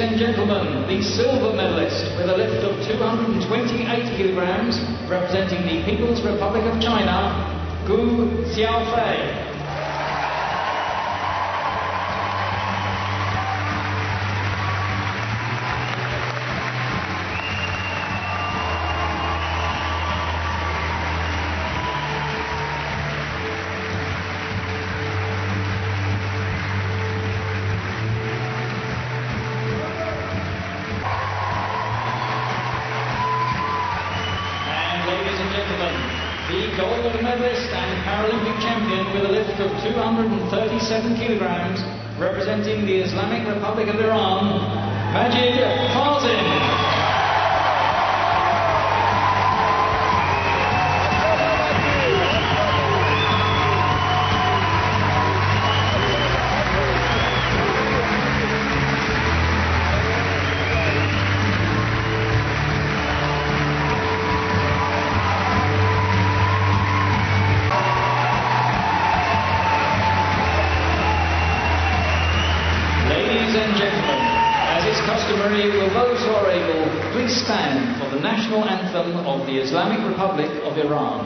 and gentlemen, the silver medalist with a lift of 228 kilograms, representing the People's Republic of China, Gu Xiaofei. The gold medalist and Paralympic champion with a lift of 237 kilograms, representing the Islamic Republic of Iran, Majid Farzin. Ladies and gentlemen, as is customary, will those who are able please stand for the national anthem of the Islamic Republic of Iran.